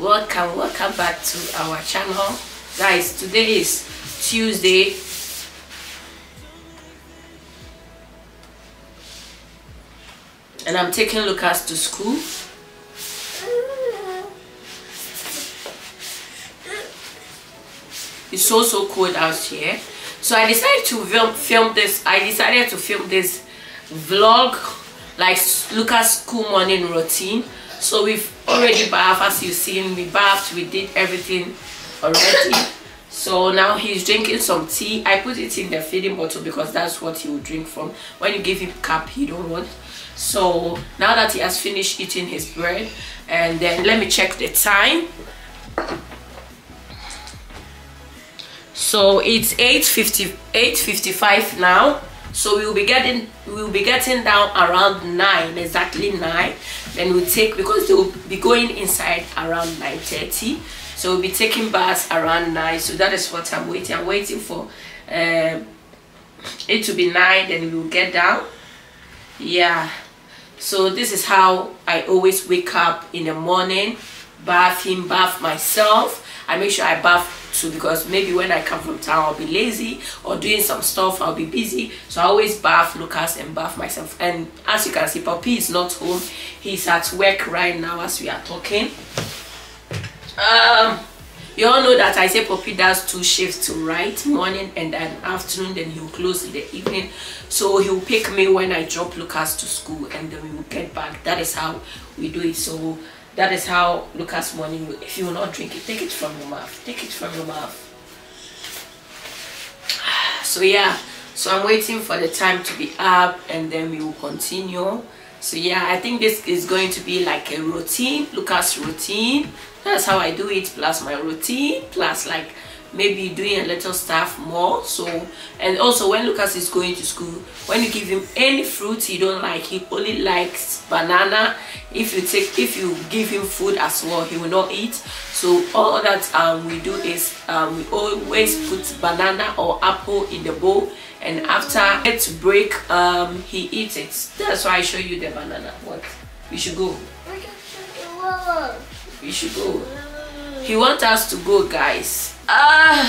welcome welcome back to our channel. Guys today is tuesday. And i'm taking lucas to school. It's so so cold out here. So i decided to film, film this i decided to film this vlog like lucas school morning routine. So we've already bathed as you've seen we bathed we did everything already. So now he's drinking some tea. I put it in the feeding bottle because that's what he will drink from. When you give him cup he don't want. So now that he has finished eating his bread and then let me check the time. So it's 8:50 8:55 now. So we'll be getting we'll be getting down around 9 exactly 9 then we'll take because they'll be going inside around 9:30 so we'll be taking baths around 9 so that is what i'm waiting. I'm waiting for um, it to be 9 then we will get down. Yeah. So this is how i always wake up in the morning bath him bath myself. I make sure i bath too because maybe when i come from town i'll be lazy or doing some stuff i'll be busy. So i always bath lucas and bath myself. And as you can see Poppy is not home. He's at work right now as we are talking. Um you all know that i say Poppy does two shifts to write morning and then afternoon then he'll close in the evening. So he'll pick me when i drop lucas to school and then we will get back. That is how we do it. So that is how lucas morning if you will not drink it take it from your mouth take it from your mouth. So yeah. So i'm waiting for the time to be up and then we will continue. So yeah i think this is going to be like a routine lucas routine. That's how i do it plus my routine plus like maybe doing a little stuff more. So and also when lucas is going to school when you give him any fruit he don't like he only likes banana. If you take if you give him food as well he will not eat. So all that um, we do is um, we always put banana or apple in the bowl. And after it's break um, he eats it. That's why i show you the banana. What? We should go. We should go he wants us to go guys? Ah.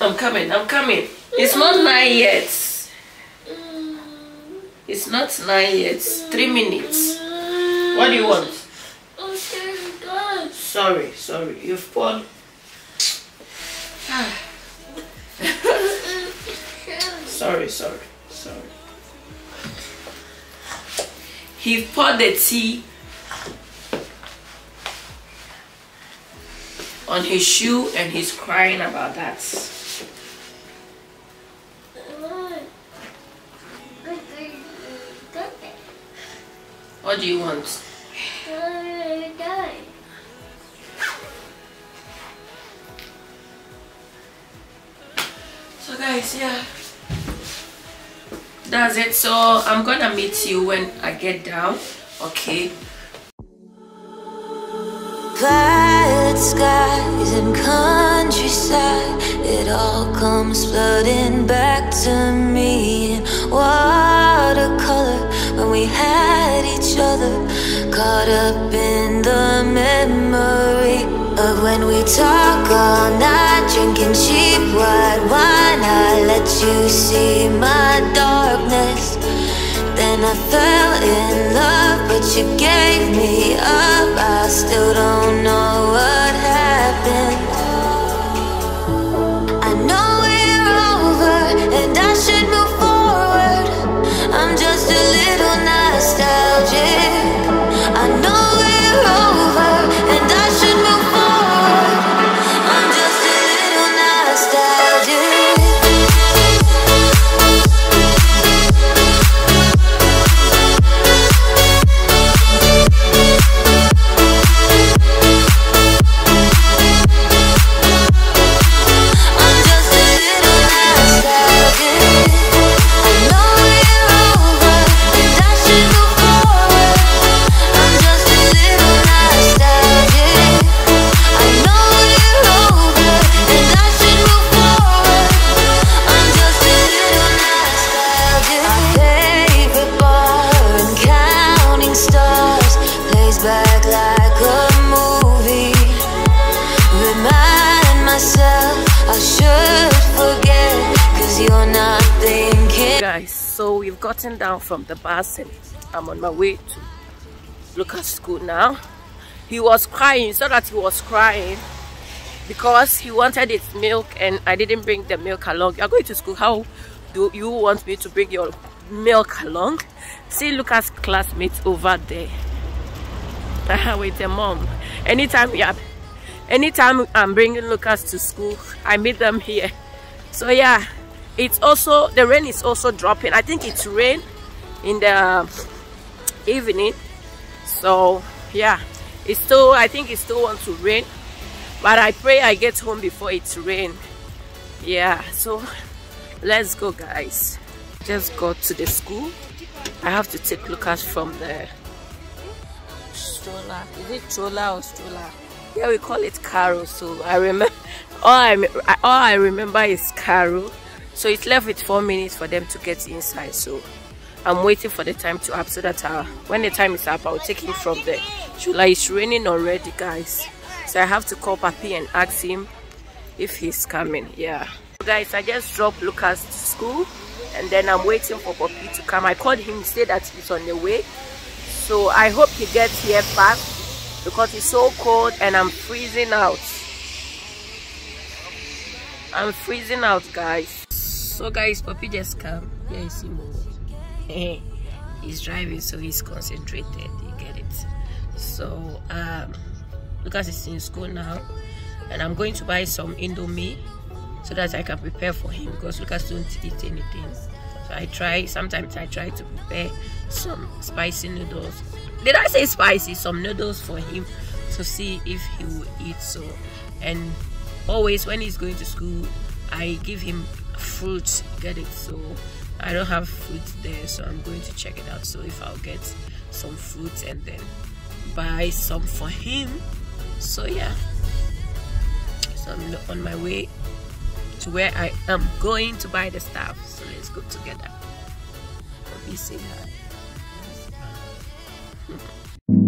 I'm coming i'm coming. It's not nine yet. It's not nine yet. Three minutes. What do you want? Sorry sorry. You've poured sorry sorry sorry he poured the tea on his shoe and he's crying about that. What do you want? So guys yeah that's it. So i'm gonna meet you when i get down okay? Skies and countryside It all comes flooding back to me watercolor When we had each other Caught up in the memory Of when we talk all night Drinking cheap white wine. I let you see my then I fell in love, but you gave me up. I still don't know we've gotten down from the bus and I'm on my way to Lucas school now. He was crying, so that he was crying because he wanted his milk and I didn't bring the milk along. You're going to school, how do you want me to bring your milk along? See Lucas' classmates over there uh-huh, with their mom. Anytime, yeah, anytime I'm bringing Lucas to school, I meet them here. So yeah, it's also, the rain is also dropping. I think it's rain in the evening. So yeah, it's still, I think it still wants to rain. But I pray I get home before it's rain. Yeah so let's go guys. Just got to the school. I have to take Lucas from the stroller. Is it stroller or stroller? Yeah we call it Caro so I remember all I all I remember is Caro so it's left with four minutes for them to get inside. So I'm waiting for the time to up so that uh, when the time is up I'll take him from there. Stroller it's raining already guys. So i have to call papi and ask him if he's coming yeah. Guys i just dropped lucas to school and then i'm waiting for papi to come. I called him he said that he's on the way. So i hope he gets here fast because it's so cold and i'm freezing out. I'm freezing out guys so guys papi just come here is he's driving so he's concentrated you get it so um Lucas is in school now and I'm going to buy some Indomie so that I can prepare for him because Lucas don't eat anything. So I try, sometimes I try to prepare some spicy noodles. Did I say spicy? Some noodles for him to see if he will eat so. And always when he's going to school, I give him fruit, get it? So I don't have fruit there so I'm going to check it out. So if I'll get some fruit and then buy some for him so yeah so i'm on my way to where i am going to buy the stuff so let's go together let me say hi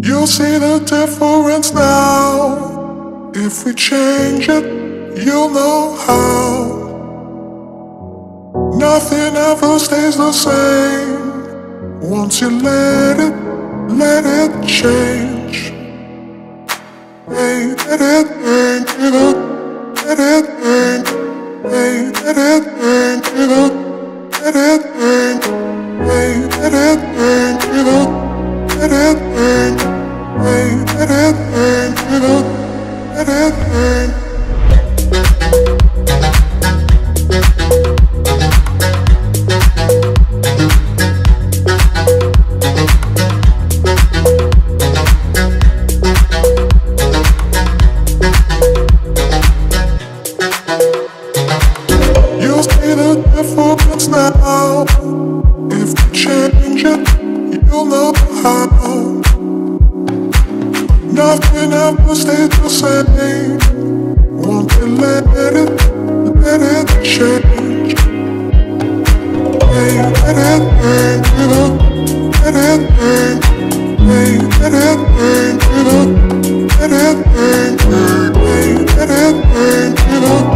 You'll see the difference now. If we change it, you'll know how. Nothing ever stays the same. Once you let it, let it change. Hey, let it up, let it burn. Hey, let it up, let it burn. Hey, let it up, let it burn. Hey, let it give up, let it burn. Now. If you change it, you'll know how. Nothing ever stays the same. Won't you let it, let it change? Hey, let it burn, you know, let it burn. Hey, let it burn, you know, let it burn. Hey, let it burn, you know,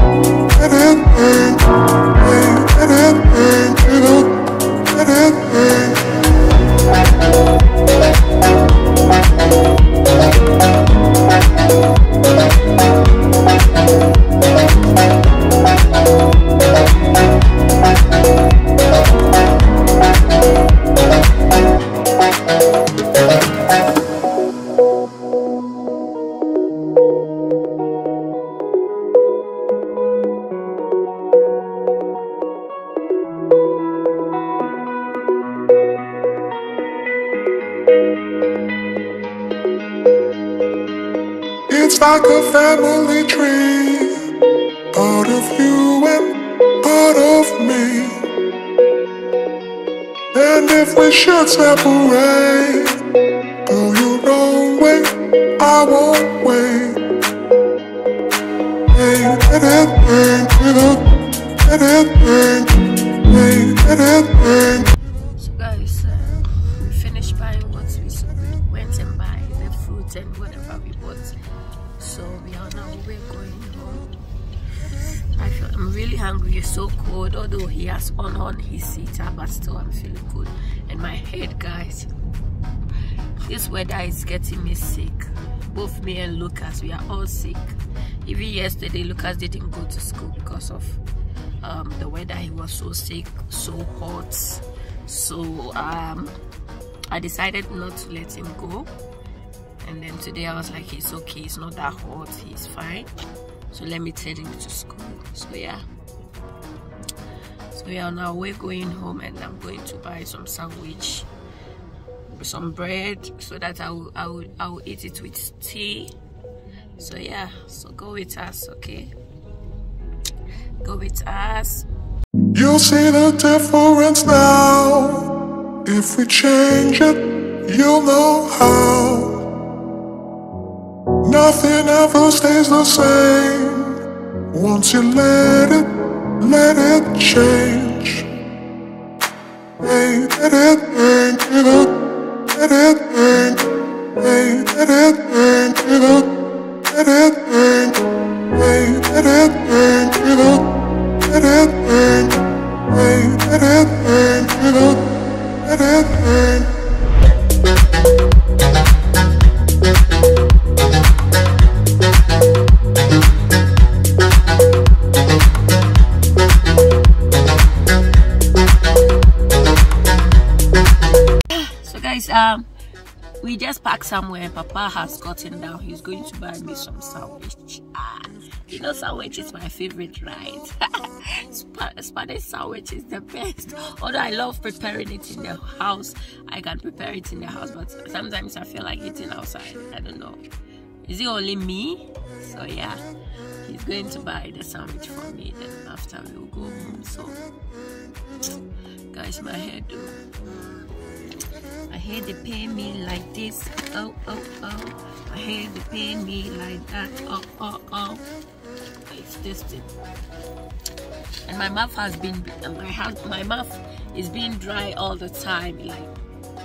if we should separate, go your own way, I won't wait. Hey, let it burn, you hungry it's so cold although he has on on his heater but still i'm feeling good and my head guys this weather is getting me sick. Both me and lucas we are all sick. Even yesterday lucas didn't go to school because of um, the weather. He was so sick so hot. So um, i decided not to let him go. And then today i was like it's okay it's not that hot he's fine. So let me take him to school. So yeah so yeah now we're going home and i'm going to buy some sandwich some bread so that i will i will i will eat it with tea so yeah so go with us okay go with us You'll see the difference now. If we change it, you'll know how. Nothing ever stays the same. Once you let it, let it change. Hey, let it up. Let it bang. Hey, let it up. Let it bang. Hey, let it up. Let it bang. Hey, let it up. Let it bang. Somewhere papa has gotten down he's going to buy me some sandwich. Ah, you know sandwich is my favorite right? Spa- spanish sandwich is the best. Although i love preparing it in the house i can prepare it in the house but sometimes i feel like eating outside i don't know. Is it only me? So yeah he's going to buy the sandwich for me then after we'll go home so. Guys my hair do I hate they pay me like this. Oh, oh, oh. I hate they pay me like that. Oh, oh, oh. It's this thing. And my mouth has been, my my mouth is being dry all the time. Like,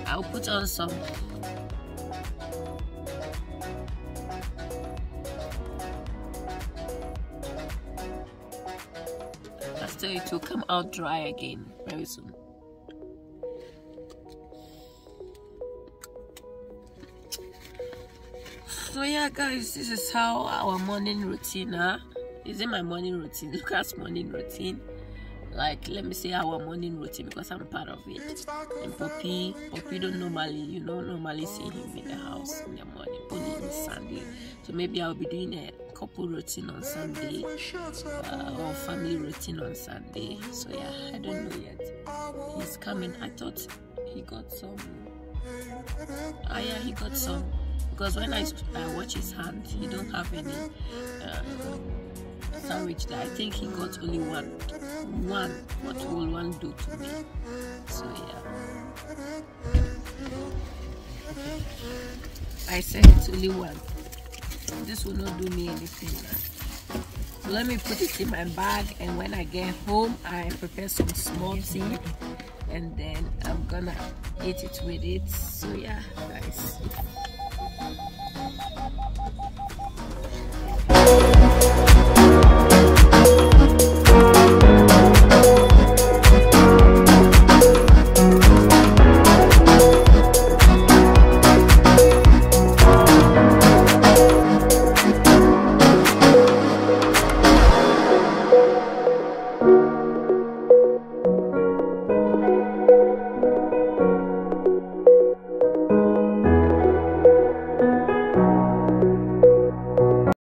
I'll put on some. It will come out dry again very soon. So yeah guys this is how our morning routine huh? is it my morning routine? Lucas morning routine? Like let me say our morning routine because i'm part of it. And poppy poppy don't normally you know normally see him in the house in the morning only on sunday. So maybe i'll be doing a couple routine on sunday uh, or family routine on sunday. So yeah i don't know yet. He's coming. I thought he got some. Ah yeah he got some because when I, I watch his hand, he don't have any uh, sandwich there. I think he got only one. One. What will one do to me? So yeah. I said it's only one. This will not do me anything. So let me put it in my bag and when I get home I prepare some small tea and then I'm gonna eat it with it. So yeah guys. Thank you.